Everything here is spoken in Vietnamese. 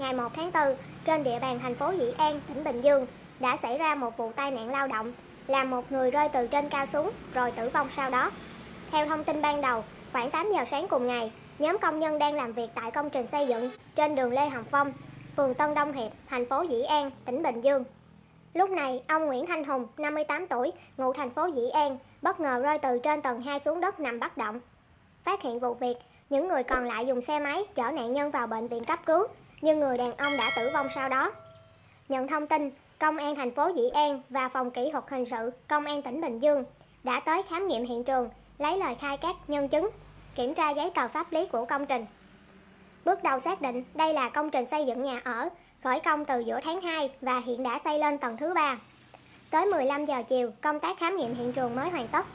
ngày 1 tháng 4, trên địa bàn thành phố Dĩ An, tỉnh Bình Dương, đã xảy ra một vụ tai nạn lao động, làm một người rơi từ trên cao xuống rồi tử vong sau đó. Theo thông tin ban đầu, khoảng 8 giờ sáng cùng ngày, nhóm công nhân đang làm việc tại công trình xây dựng trên đường Lê Hồng Phong, phường Tân Đông Hiệp, thành phố Dĩ An, tỉnh Bình Dương. Lúc này, ông Nguyễn Thanh Hùng, 58 tuổi, ngụ thành phố Dĩ An, bất ngờ rơi từ trên tầng 2 xuống đất nằm bất động. Phát hiện vụ việc, những người còn lại dùng xe máy chở nạn nhân vào bệnh viện cấp cứu, nhưng người đàn ông đã tử vong sau đó. Nhận thông tin, Công an thành phố Dĩ An và Phòng Kỹ thuật Hình sự Công an tỉnh Bình Dương đã tới khám nghiệm hiện trường, lấy lời khai các nhân chứng, kiểm tra giấy tờ pháp lý của công trình. Bước đầu xác định đây là công trình xây dựng nhà ở, khởi công từ giữa tháng 2 và hiện đã xây lên tầng thứ ba. Tới 15 giờ chiều, công tác khám nghiệm hiện trường mới hoàn tất.